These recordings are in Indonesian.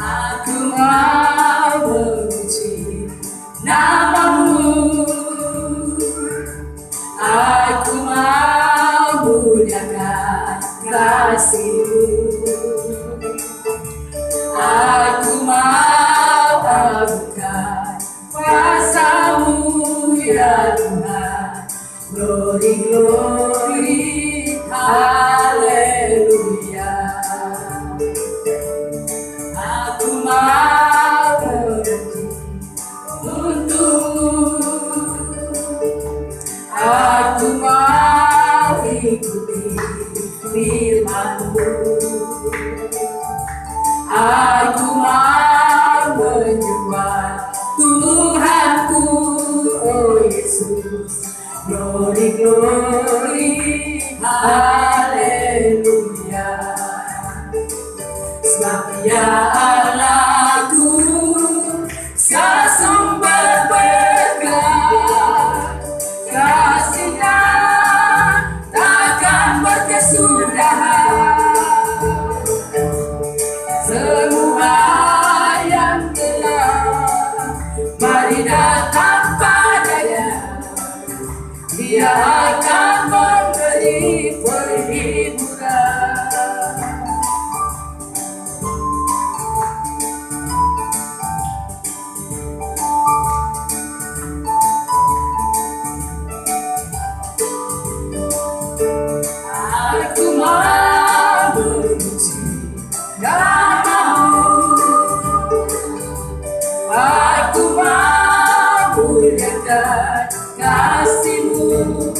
Aku mau benci Nama Tuhan Glory, glory, haleluya Aku mau berhenti untuk Aku mau ikuti firmanmu Aku Glory, glory, hallelujah. Snap ya Allah. kasihmu.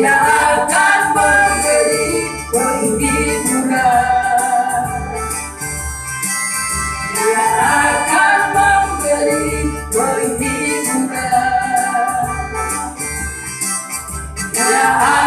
Dia akan memberi penghiburan. Dia akan memberi penghiburan. Dia akan